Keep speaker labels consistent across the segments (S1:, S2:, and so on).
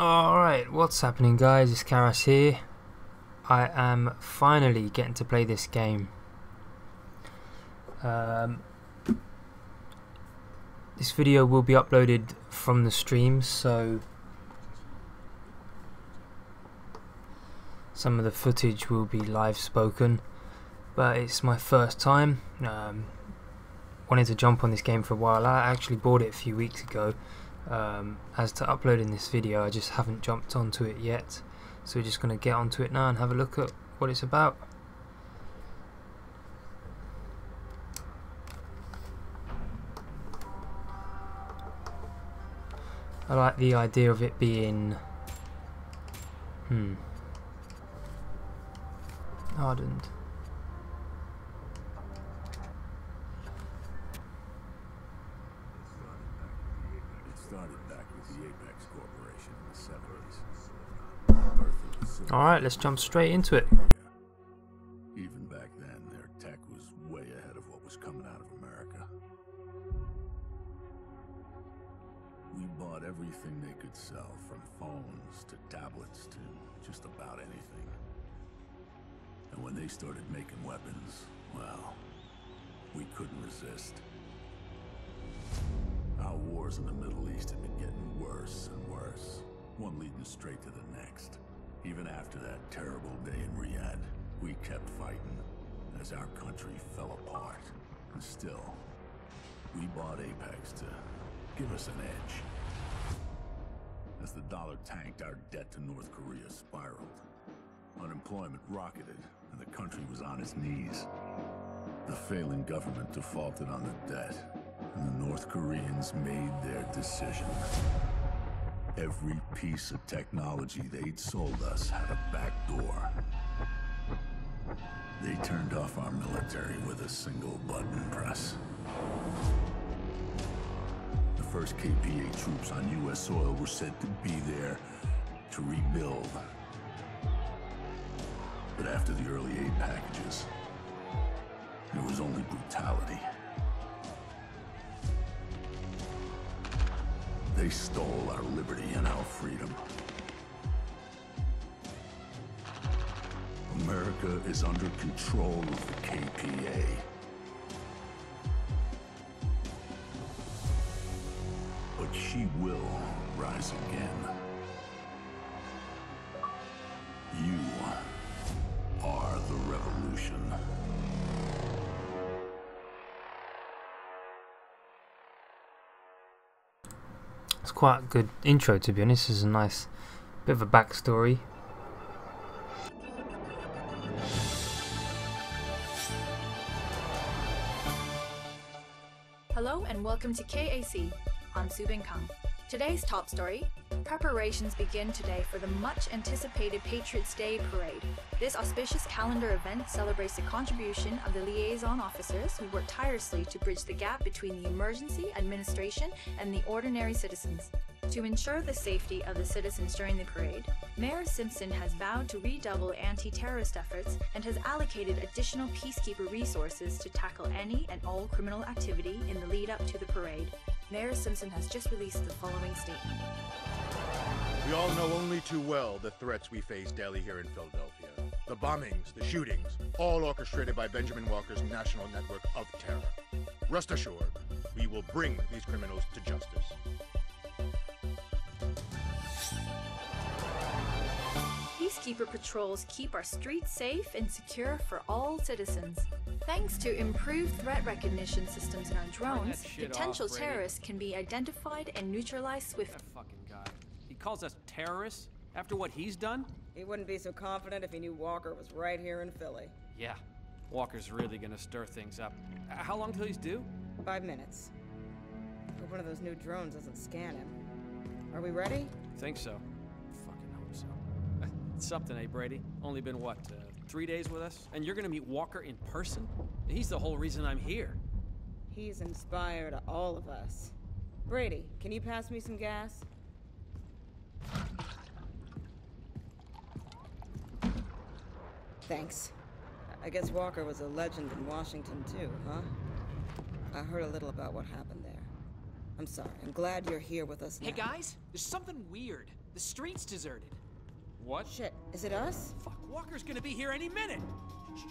S1: Alright, what's happening guys? It's Karas here. I am finally getting to play this game. Um, this video will be uploaded from the stream, so some of the footage will be live spoken. But it's my first time. Um, wanted to jump on this game for a while. I actually bought it a few weeks ago. Um, as to uploading this video, I just haven't jumped onto it yet. So we're just going to get onto it now and have a look at what it's about. I like the idea of it being hmm hardened. Alright, let's jump straight into it.
S2: Even back then, their tech was way ahead of what was coming out of America. We bought everything they could sell, from phones to tablets to just about anything. And when they started making weapons, well, we couldn't resist. Our wars in the Middle East had been getting worse and worse, one leading straight to the next. Even after that terrible day in Riyadh, we kept fighting as our country fell apart. And still, we bought Apex to give us an edge. As the dollar tanked, our debt to North Korea spiraled. Unemployment rocketed, and the country was on its knees. The failing government defaulted on the debt, and the North Koreans made their decision. Every piece of technology they'd sold us had a back door. They turned off our military with a single button press. The first KPA troops on U.S. soil were said to be there to rebuild. But after the early aid packages, there was only brutality. They stole our liberty and our freedom. America is under control of the KPA. But she will rise again.
S1: It's quite a good intro to be honest. This is a nice bit of a backstory.
S3: Hello and welcome to KAC. I'm Subin Kang. Today's top story preparations begin today for the much anticipated Patriots Day parade. This auspicious calendar event celebrates the contribution of the liaison officers who work tirelessly to bridge the gap between the emergency administration and the ordinary citizens. To ensure the safety of the citizens during the parade, Mayor Simpson has vowed to redouble anti terrorist efforts and has allocated additional peacekeeper resources to tackle any and all criminal activity in the lead up to the parade. Mayor Simpson has just released the following statement.
S4: We all know only too well the threats we face daily here in Philadelphia. The bombings, the shootings, all orchestrated by Benjamin Walker's national network of terror. Rest assured, we will bring these criminals to justice.
S3: Peacekeeper patrols keep our streets safe and secure for all citizens. Thanks to improved threat recognition systems in our drones, potential
S5: off,
S3: terrorists can be identified and neutralized swiftly.
S5: Calls us terrorists after what he's done?
S6: He wouldn't be so confident if he knew Walker was right here in Philly.
S5: Yeah. Walker's really gonna stir things up. Uh, How long till he's due?
S6: Five minutes. Hope one of those new drones doesn't scan him. Are we ready?
S5: Think so. Fucking hope so. It's something, eh, Brady? Only been what, uh, three days with us? And you're gonna meet Walker in person? He's the whole reason I'm here.
S6: He's inspired all of us. Brady, can you pass me some gas? Thanks. I guess Walker was a legend in Washington too, huh? I heard a little about what happened there. I'm sorry. I'm glad you're here with us now.
S7: Hey guys, there's something weird. The street's deserted. What?
S8: Shit, is it us?
S7: Fuck, Walker's gonna be here any minute.
S8: It's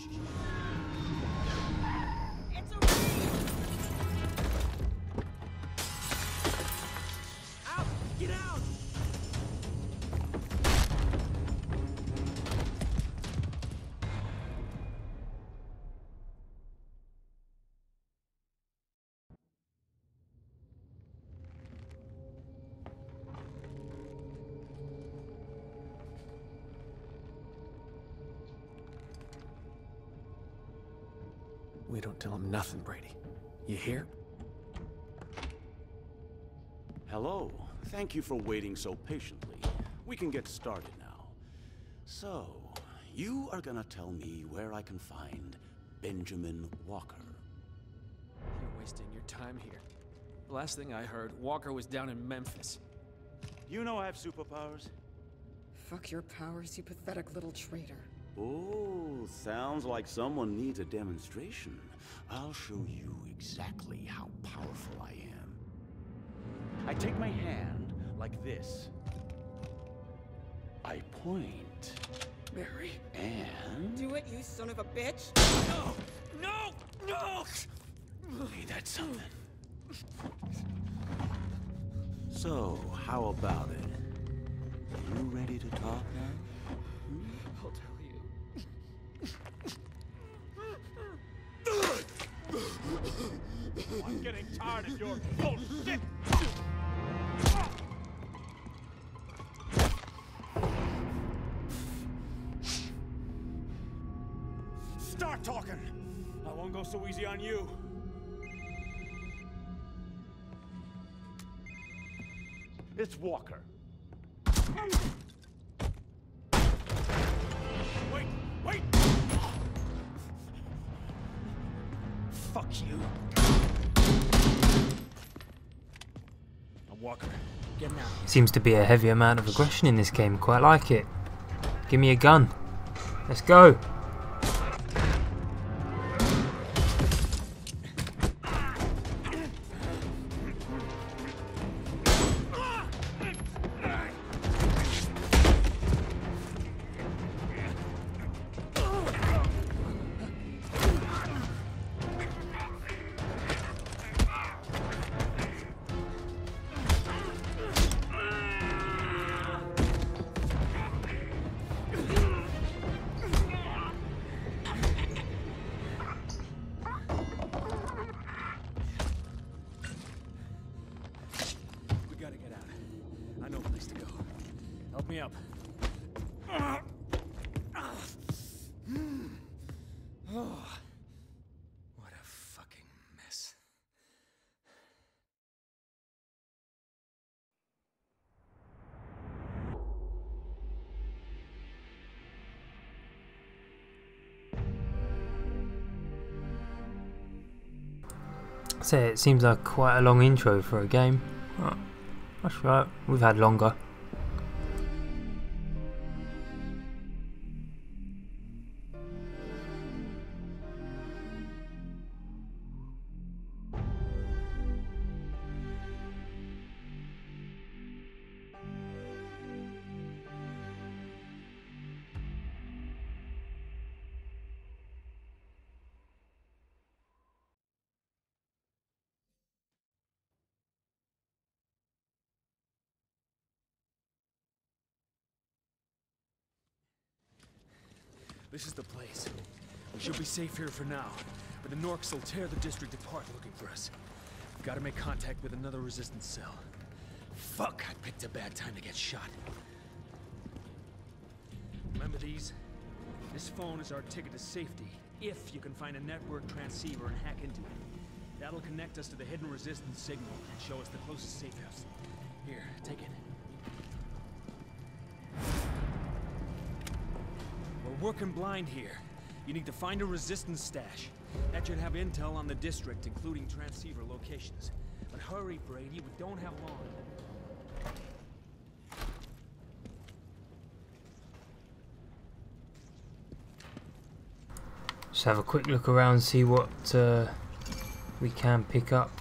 S7: nothing, Brady. You hear?
S9: Hello. Thank you for waiting so patiently. We can get started now. So, you are gonna tell me where I can find Benjamin Walker.
S7: You're wasting your time here. The last thing I heard, Walker was down in Memphis.
S9: You know I have superpowers.
S8: Fuck your powers, you pathetic little traitor.
S9: Oh, sounds like someone needs a demonstration. I'll show you exactly how powerful I am. I take my hand like this. I point.
S8: Mary.
S9: And...
S8: Do it, you son of a bitch!
S7: No! No! No!
S9: Hey, that's something. So, how about it? You ready to talk now?
S7: I'll
S9: I'm getting tired of your bullshit! Start talking! I won't go so easy on you. It's Walker.
S1: Seems to be a heavy amount of aggression in this game. Quite like it. Give me a gun. Let's go. Say it seems like quite a long intro for a game. Oh, that's right. We've had longer.
S7: This is the place. We should be safe here for now, but the Norks will tear the district apart looking for us. We've got to make contact with another resistance cell. Fuck, I picked a bad time to get shot. Remember these? This phone is our ticket to safety, if you can find a network transceiver and hack into it. That'll connect us to the hidden resistance signal and show us the closest safe house. Here, take it. Working blind here. You need to find a resistance stash. That should have intel on the district, including transceiver locations. But hurry, Brady, we don't have long.
S1: Just have a quick look around, see what uh, we can pick up.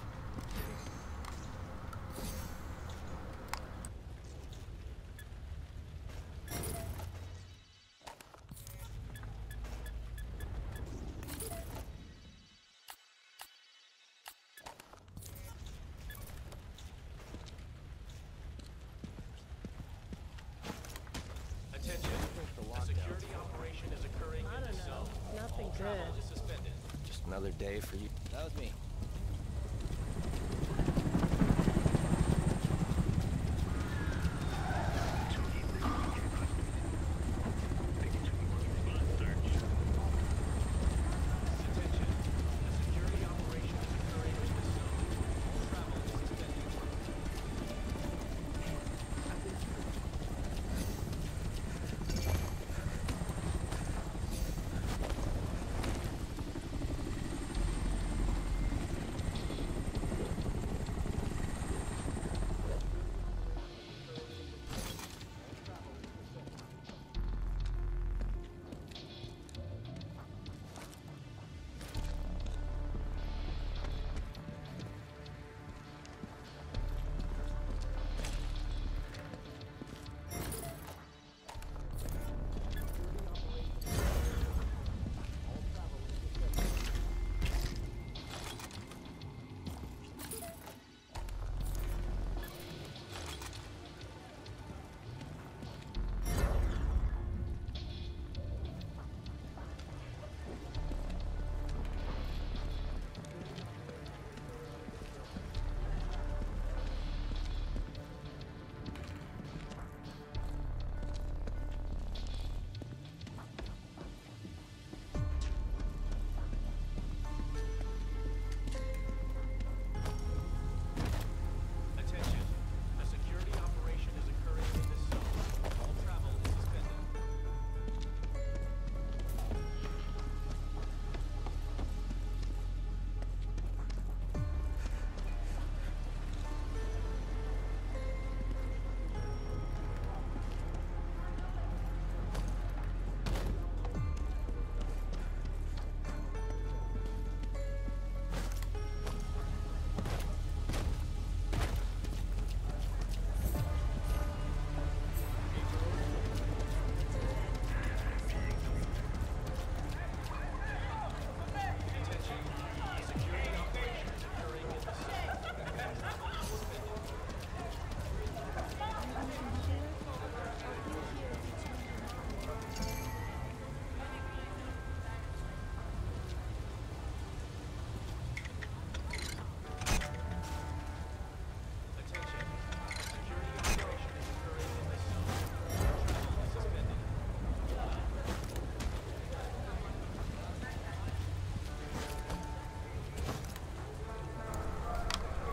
S10: Day for you. That was me.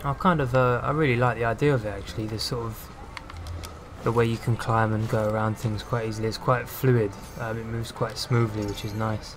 S1: I kind of, uh, I really like the idea of it actually. The sort of the way you can climb and go around things quite easily. It's quite fluid. Um, it moves quite smoothly, which is nice.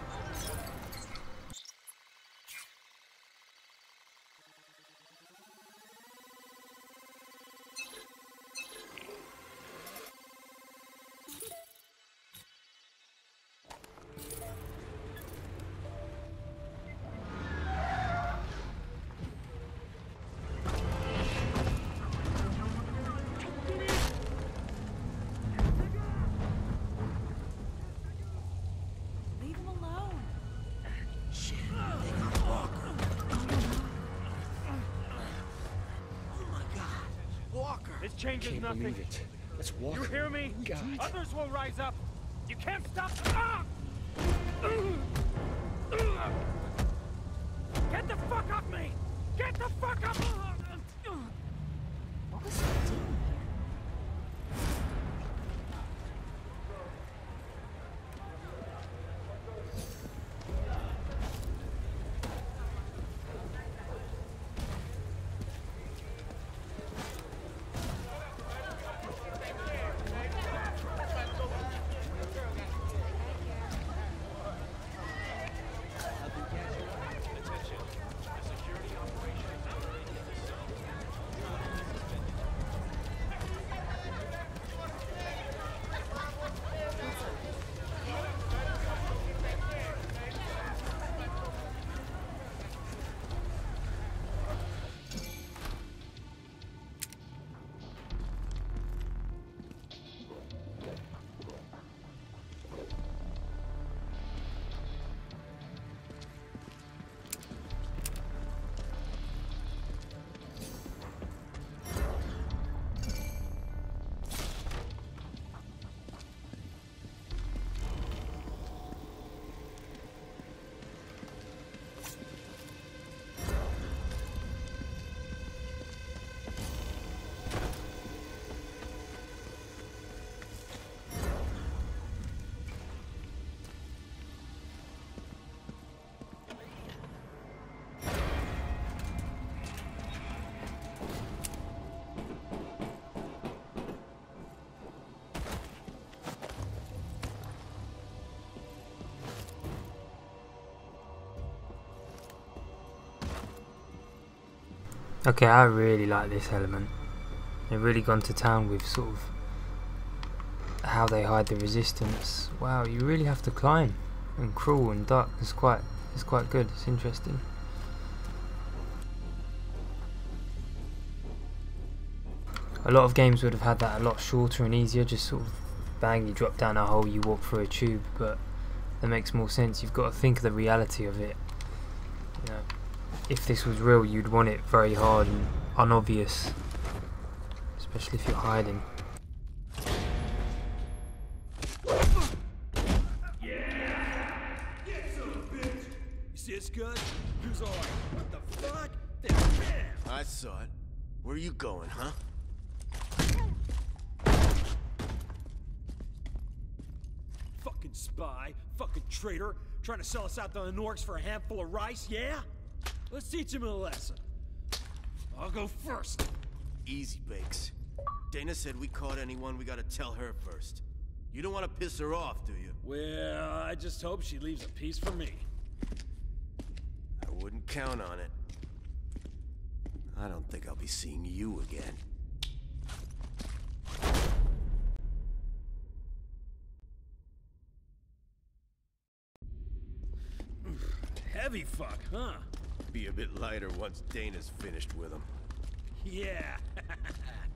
S7: Changes
S10: Can't
S7: nothing.
S10: believe it. That's
S7: You hear me?
S10: God.
S7: Others will rise up. You can't stop. Ah!
S1: Okay, I really like this element. They've really gone to town with sort of how they hide the resistance. Wow, you really have to climb and crawl and duck. It's quite, it's quite good. It's interesting. A lot of games would have had that a lot shorter and easier. Just sort of bang, you drop down a hole, you walk through a tube. But that makes more sense. You've got to think of the reality of it. You know, if this was real, you'd want it very hard and unobvious, especially if you're hiding.
S7: Is this good? Who's alright? What the fuck?
S10: I saw it. Where are you going, huh?
S7: Fucking spy, fucking traitor, trying to sell us out to the Norks for a handful of rice, yeah? Let's teach him a lesson. I'll go first.
S10: Easy, Bakes. Dana said we caught anyone, we gotta tell her first. You don't want to piss her off, do you?
S7: Well, I just hope she leaves a piece for me.
S10: I wouldn't count on it. I don't think I'll be seeing you again.
S7: Heavy fuck, huh?
S10: Be a bit lighter once Dana's finished with him.
S7: Yeah.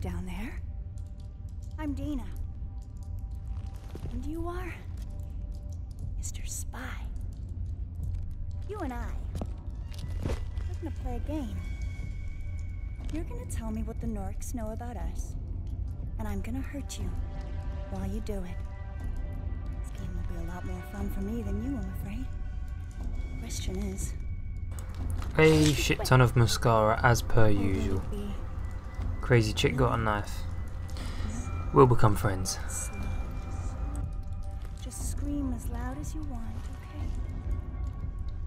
S11: Down there. I'm Dana. And you are? Mr. Spy. You and I. We're gonna play a game. You're gonna tell me what the Norks know about us. And I'm gonna hurt you while you do it. This game will be a lot more fun for me than you, I'm afraid. Question is,
S1: A shit ton of mascara as per usual.
S11: It be?
S1: Crazy chick got a knife. We'll become friends.
S11: Just scream as loud as you want, okay?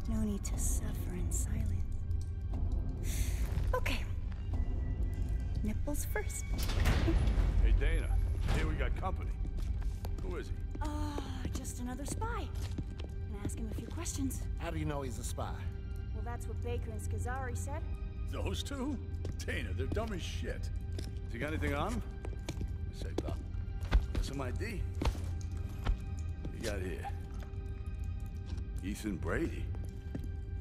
S11: No need to suffer in silence. Okay. Nipples first.
S12: Hey, Dana. Here we got company. Who is he?
S11: Ah, just another spy. Gonna ask him a few questions.
S13: How do you know he's a spy?
S11: Well, that's what Baker and Scazzari said.
S12: Those two? Dana, they're dumb as shit. Has he got anything on him? Say, Doc. Got some ID? What you got here? Ethan Brady.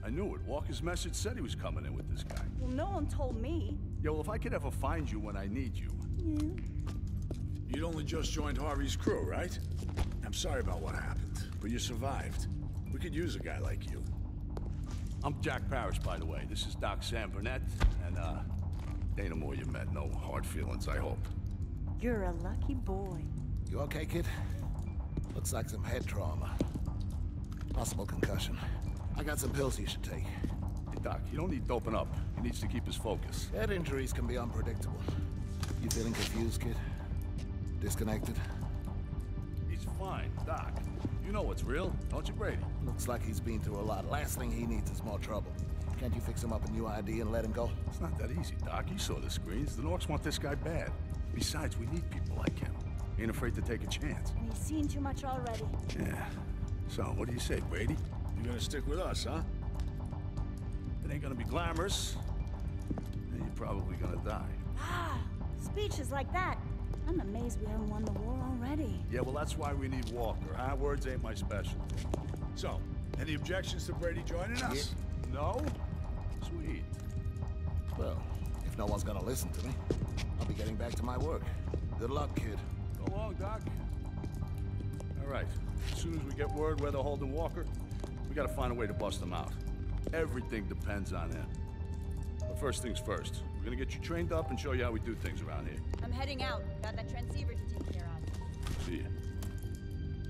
S12: I knew it. Walker's message said he was coming in with this guy.
S11: Well, no one told me.
S12: Yo, well, if I could ever find you when I need you.
S11: Yeah.
S2: You'd only just joined Harvey's crew, right? I'm sorry about what happened, but you survived. We could use a guy like you.
S12: I'm Jack Parrish, by the way. This is Doc Sam Burnett, and, uh, Dana Moore you met. No hard feelings, I hope.
S11: You're a lucky boy.
S13: You okay, kid? Looks like some head trauma. Possible concussion. I got some pills you should take.
S12: Hey, Doc, you don't need to open up. He needs to keep his focus.
S13: Head injuries can be unpredictable. You feeling confused, kid? Disconnected?
S12: He's fine, Doc. You know what's real, don't you, Brady?
S13: Looks like he's been through a lot. Last thing he needs is more trouble. Can't you fix him up a new ID and let him go?
S12: It's not that easy, Doc. You saw the screens. The Norks want this guy bad. Besides, we need people like him. Ain't afraid to take a chance.
S11: And he's seen too much already.
S12: Yeah. So, what do you say, Brady?
S2: You gonna stick with us, huh?
S12: It ain't gonna be glamorous. And you're probably gonna die.
S11: Ah, speeches like that. I'm amazed we haven't won the war already.
S12: Yeah, well, that's why we need Walker, huh? Words ain't my specialty.
S2: So, any objections to Brady joining us?
S12: No? Sweet.
S13: Well, if no one's gonna listen to me, I'll be getting back to my work. Good luck, kid.
S12: Go long, Doc. All right. As soon as we get word where they're holding Walker, we gotta find a way to bust them out. Everything depends on him. But first things first, we're gonna get you trained up and show you how we do things around here.
S14: I'm heading out. Got that transceiver to take care of.
S12: See ya.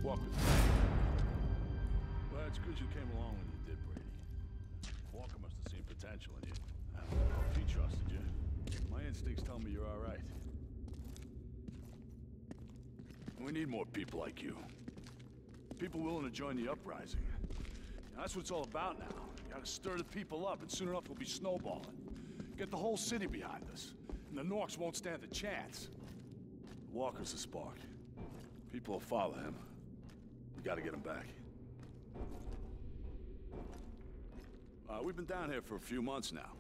S12: Walker. Well, it's good you came along when you did, Brady. Walker must have seen potential in you. I don't know if he trusted you. My instincts tell me you're all right. We need more people like you. People willing to join the uprising. That's what it's all about now. You gotta stir the people up, and soon enough we'll be snowballing. Get the whole city behind us, and the Norks won't stand a chance. Walker's the spark. People will follow him. We gotta get him back. Uh, we've been down here for a few months now.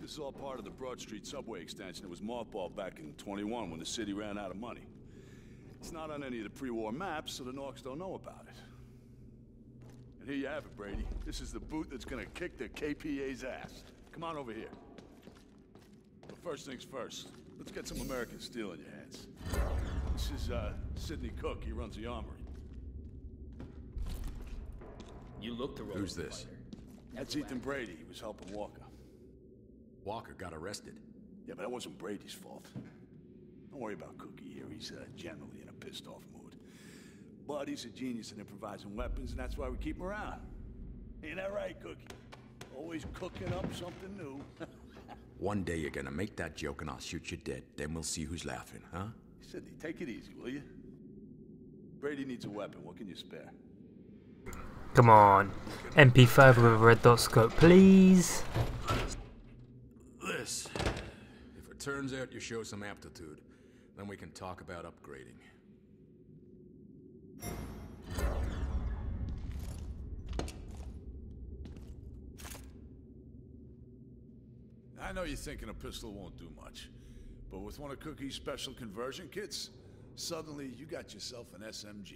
S12: This is all part of the Broad Street subway extension that was mothballed back in 21 when the city ran out of money. It's not on any of the pre-war maps, so the Norks don't know about it. And here you have it, Brady. This is the boot that's gonna kick the KPA's ass. Come on over here. But first things first, let's get some American steel in your hands. This is, uh, Sidney Cook. He runs the armory.
S5: You look the role
S15: Who's this?
S5: fighter.
S12: That's Ethan Brady. He was helping Walker.
S15: Walker got arrested.
S12: Yeah, but that wasn't Brady's fault. Don't worry about Cookie here. He's uh, generally in a pissed-off mood. But he's a genius in improvising weapons, and that's why we keep him around. Ain't that right, Cookie? Always cooking up something new.
S15: One day you're gonna make that joke and I'll shoot you dead. Then we'll see who's laughing, huh?
S12: Sidney, take it easy, will you? Brady needs a weapon. What can you spare?
S1: Come on. MP5 with a red dot scope, please.
S15: This. If it turns out you show some aptitude, then we can talk about upgrading.
S12: I know you're thinking a pistol won't do much, but with one of Cookie's special conversion kits, suddenly you got yourself an SMG.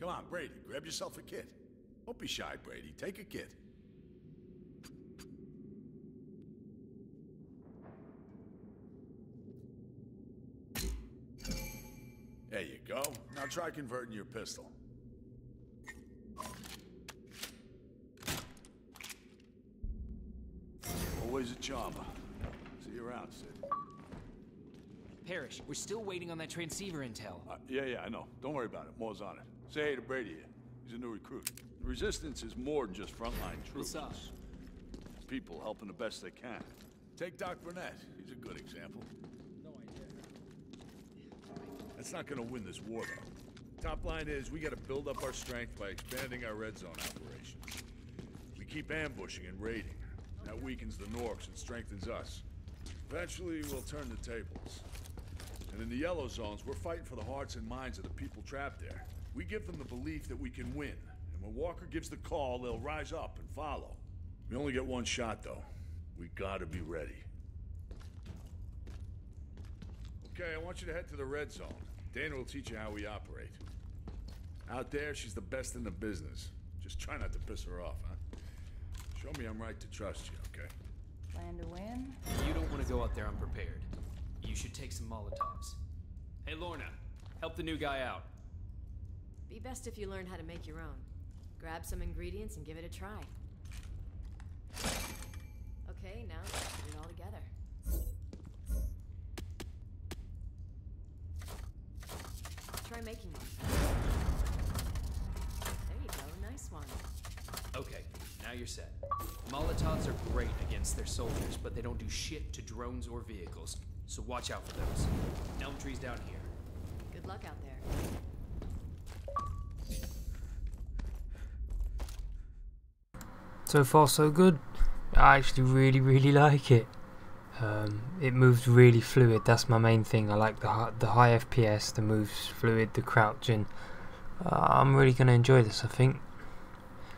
S12: Come on, Brady, grab yourself a kit. Don't be shy, Brady. Take a kit. Try converting your pistol. Always a charmer. See you around, Sid.
S7: Parrish, we're still waiting on that transceiver intel.
S12: Uh, yeah, yeah, I know. Don't worry about it. Moore's on it. Say hey to Brady here. He's a new recruit. The Resistance is more than just frontline troops.
S7: What's up?
S12: It's people helping the best they can. Take Doc Burnett. He's a good example.
S7: No idea.
S4: That's not gonna win this war, though. Top line is, we gotta build up our strength by expanding our red zone operations. We keep ambushing and raiding. That weakens the Norks and strengthens us. Eventually, we'll turn the tables. And in the yellow zones, we're fighting for the hearts and minds of the people trapped there. We give them the belief that we can win. And when Walker gives the call, they'll rise up and follow. We only get one shot, though. We gotta be ready. Okay, I want you to head to the red zone. Dana will teach you how we operate. Out there, she's the best in the business. Just try not to piss her off, huh? Show me I'm right to trust you, okay?
S14: Plan to win?
S7: You don't want to go out there unprepared. You should take some Molotovs. Hey, Lorna, help the new guy out.
S16: Be best if you learn how to make your own. Grab some ingredients and give it a try. Okay, now let's put it all together. Try making one. There you go, nice one.
S7: Okay, now you're set. Molotovs are great against their soldiers, but they don't do shit to drones or vehicles. So watch out for those. Elm trees down here.
S16: Good luck out there.
S1: So far, so good. I actually really, really like it. Um, it moves really fluid. That's my main thing. I like the hi- the high FPS, the moves fluid, the crouching. Uh, I'm really going to enjoy this. I think.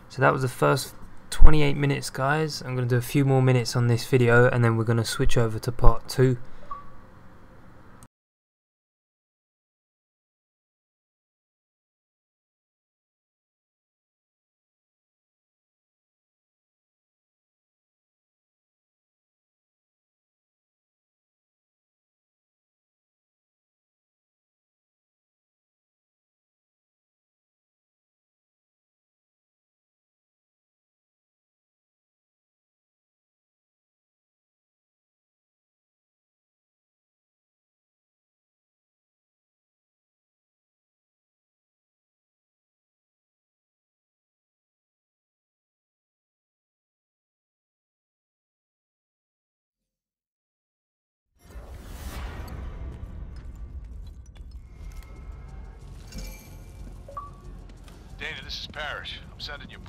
S1: So that was the first 28 minutes guys. I'm gonna do a few more minutes on this video and then we're gonna switch over to part
S17: 2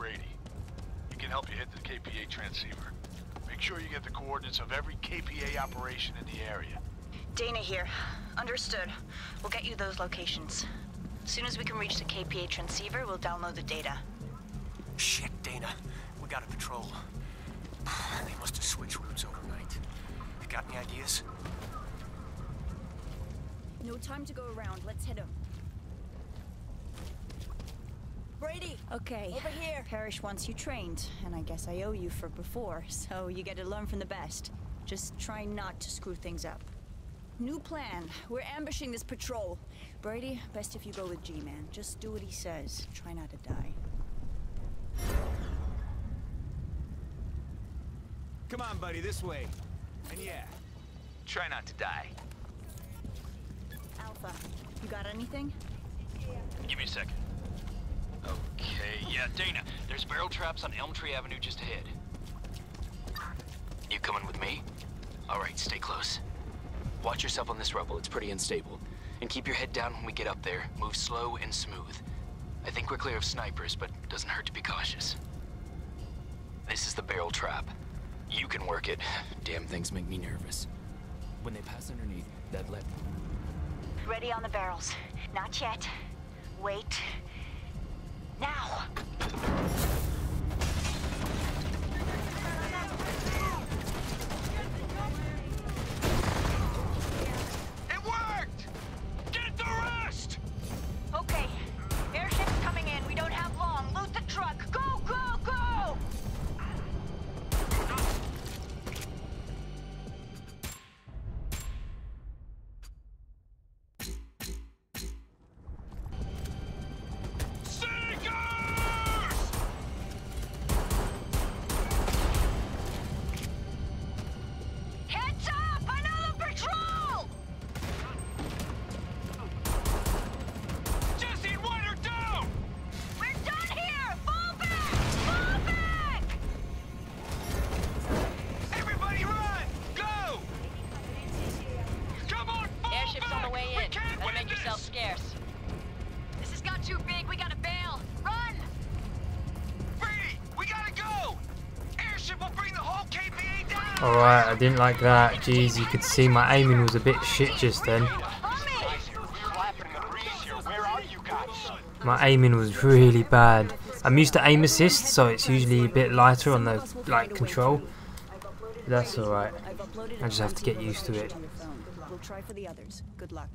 S17: Brady. He can help you hit the KPA transceiver. Make sure you get the coordinates of every KPA operation in the area.
S18: Dana here. Understood. We'll get you those locations. As soon as we can reach the KPA transceiver, we'll download the data.
S10: Shit, Dana. We got a patrol. They must have switched routes overnight. You got any ideas?
S11: No time to go around. Let's hit him. Brady! Okay. Over here! Parrish wants you trained, and I guess I owe you for before, so you get to learn from the best. Just try not to screw things up. New plan. We're ambushing this patrol. Brady, best if you go with G-Man. Just do what he says. Try not to die.
S19: Come on, buddy, this way. And yeah, try not to die.
S11: Alpha, you got anything?
S20: Give me a second. Okay, yeah, Dana, there's barrel traps on Elm Tree Avenue just ahead. You coming with me? All right, stay close. Watch yourself on this rubble, it's pretty unstable. And keep your head down when we get up there. Move slow and smooth. I think we're clear of snipers, but doesn't hurt to be cautious. This is the barrel trap. You can work it. Damn things make me nervous. When they pass underneath, that let...
S18: Ready on the barrels. Not yet. Wait. Now!
S1: Alright, I didn't like that. Jeez, you could see my aiming was a bit shit just then. My aiming was really bad. I'm used to aim assist, so it's usually a bit lighter on the like control. That's alright. I just have to get used to it.
S11: We'll try for the others. Good luck.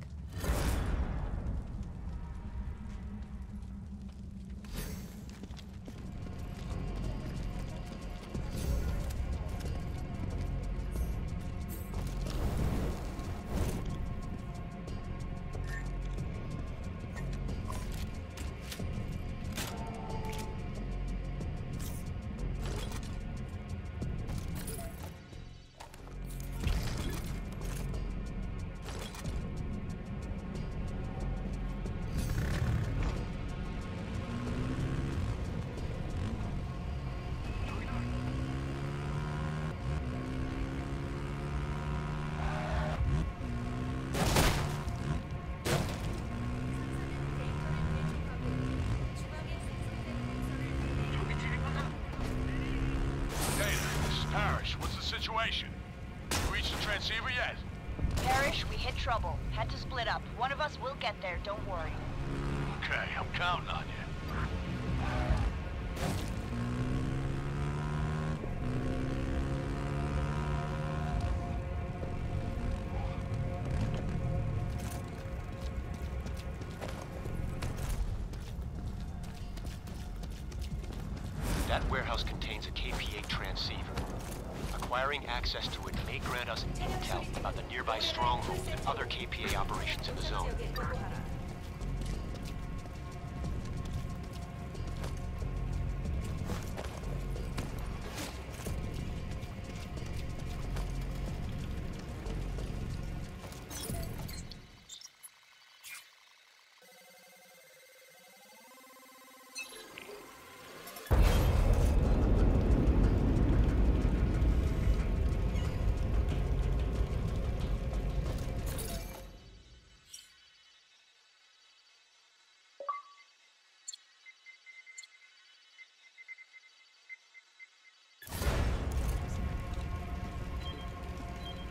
S17: You reached the transceiver yet?
S18: Parrish, we hit trouble. Had to split up. One of us will get there, don't worry.
S17: Okay, I'm counting on you.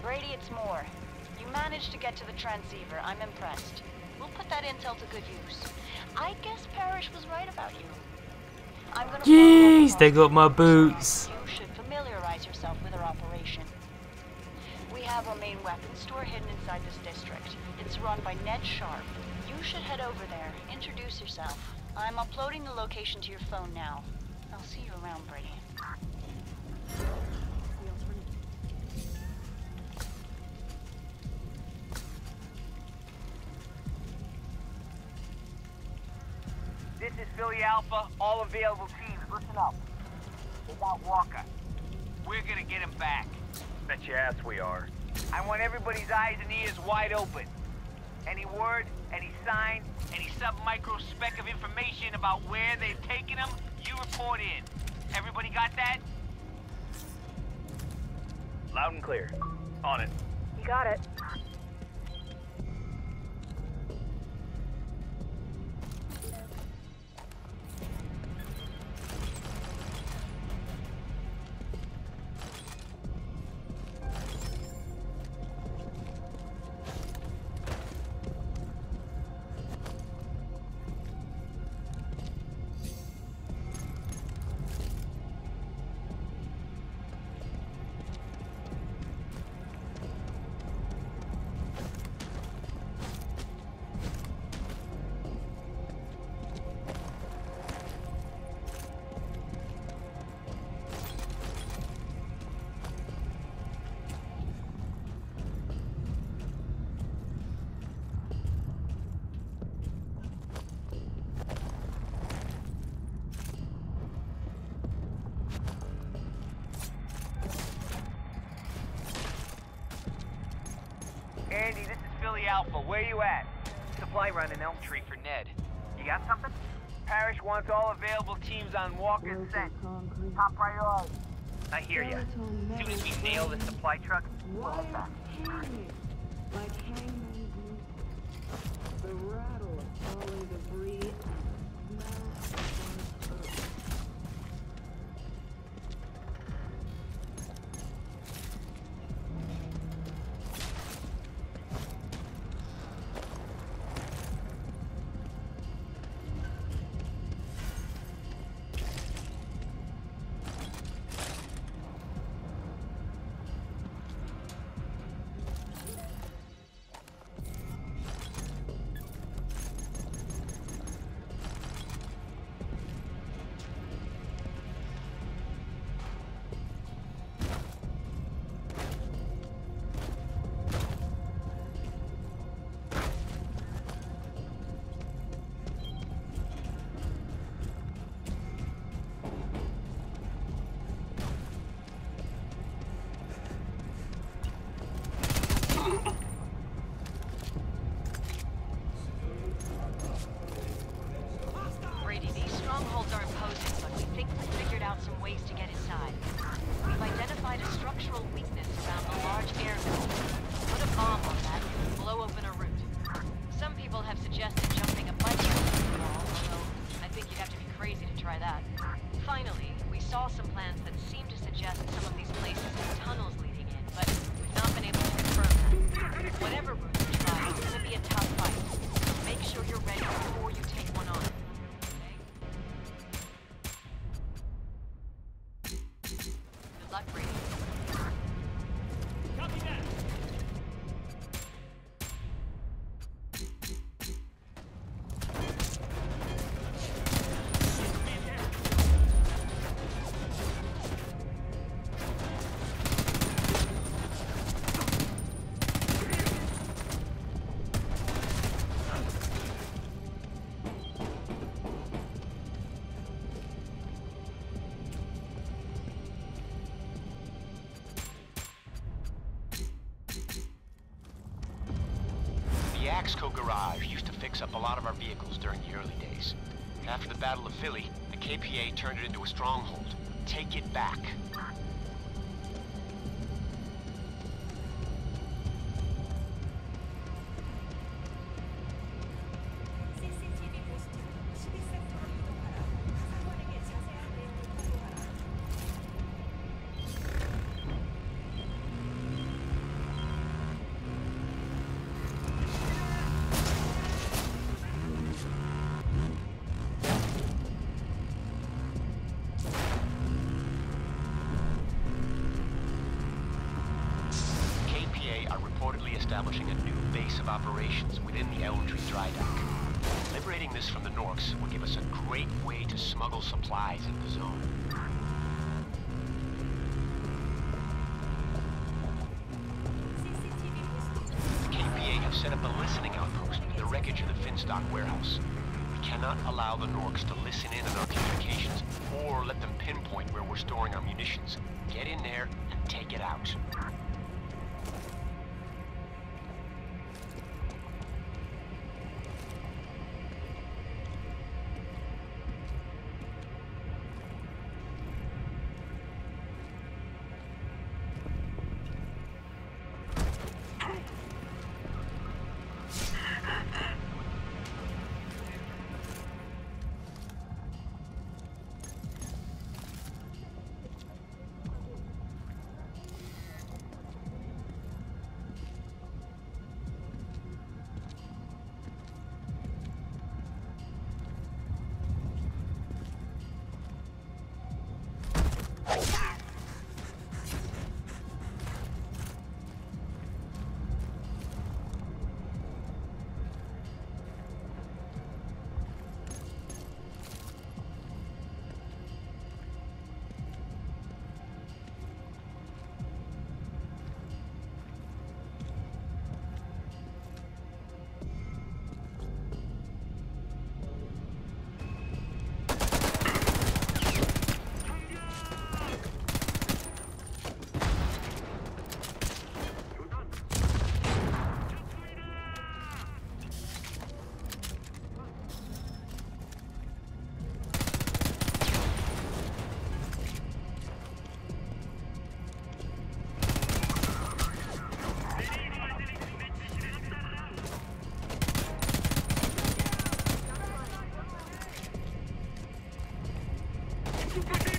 S11: Brady, it's Moore. You managed to get to the transceiver. I'm impressed. We'll put that intel to good use. I guess Parrish was right about you. I'm gonna
S1: Jeez, they got my boots.
S11: You should familiarize yourself with our operation. We have our main weapons store hidden inside this district. It's run by Ned Sharp. You should head over there. Introduce yourself. I'm uploading the location to your phone now. I'll see you around, Brady.
S21: Available teams, listen up. We got Walker. We're gonna get him back. Bet your ass we are. I want everybody's eyes and ears wide open. Any word, any sign, any sub-micro speck of information about where they've taken him, you report in. Everybody got that? Loud and clear. On it.
S11: You got it.
S21: Where you at? Supply run in Elm Tree for Ned. You got something? Parrish wants all available teams on Walker's scent. Top priority. I hear ya. As soon as we nail the supply truck, we'll head back.
S8: Like hangman The rattle of falling debris.
S17: Axco garage used to fix up a lot of our vehicles during the early days. After the Battle of Philly, the KPA turned it into a stronghold. Take it back.
S8: Airship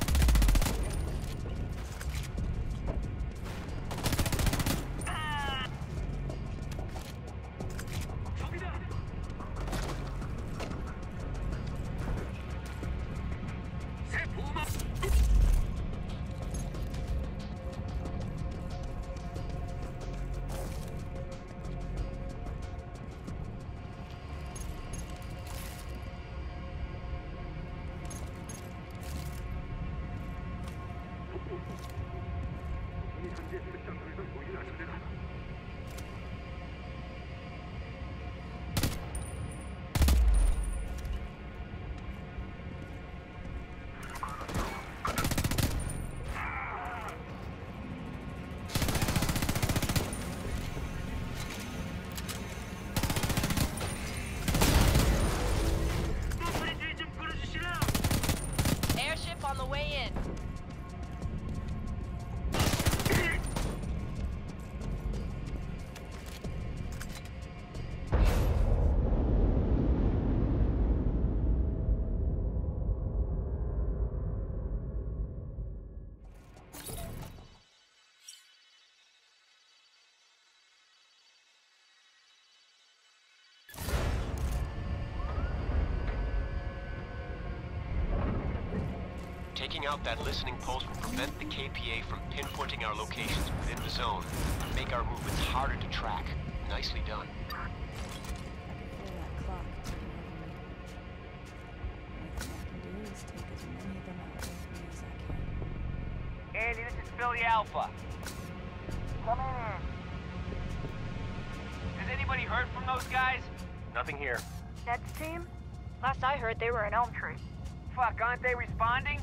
S17: Taking out that listening post will prevent the KPA from pinpointing our locations within the zone and make our movements harder to track. Nicely done.
S14: Andy, this is Philly Alpha. Come in here. Has anybody heard from those guys?
S17: Nothing here.
S21: Ned's team? Last I heard, they were in Elm Tree.
S14: Fuck, aren't they responding?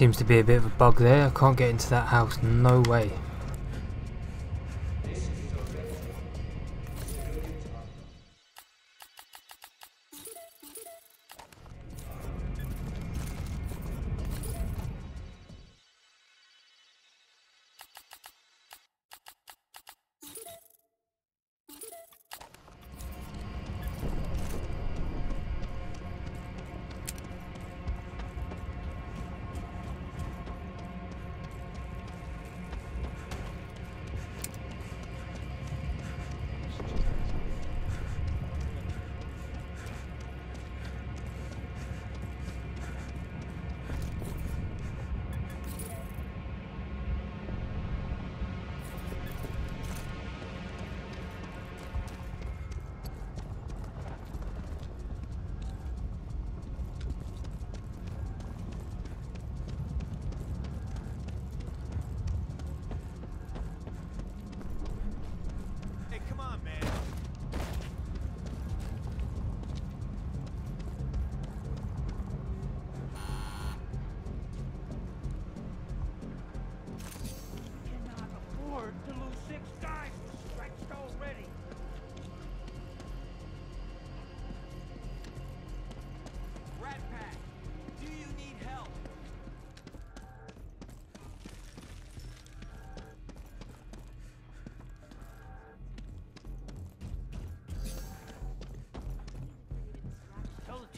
S1: Seems to be a bit of a bug there. I can't get into that house. No way.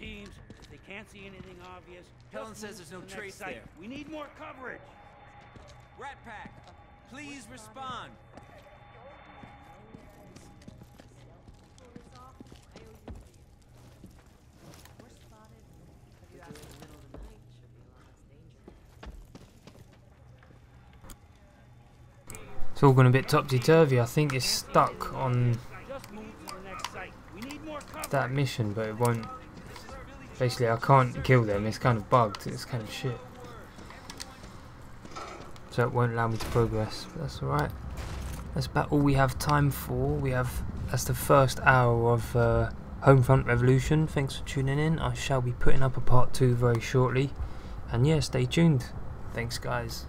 S22: Teams if they can't see anything obvious.
S16: Helen says there's no
S22: the next
S16: trace
S22: site.
S16: there.
S22: We need more coverage.
S16: Rat Pack, please respond.
S1: It's all gone a bit topsy-turvy. I think it's stuck on
S22: Just move to the next site. We need more coverage.
S1: that mission, but it won't... Basically, I can't kill them. It's kind of bugged. It's kind of shit. so it won't allow me to progress. That's alright. That's about all we have time for. We have that's the first hour of uh, Homefront Revolution. Thanks for tuning in. I shall be putting up a part two very shortly. And yeah, stay tuned. Thanks, guys.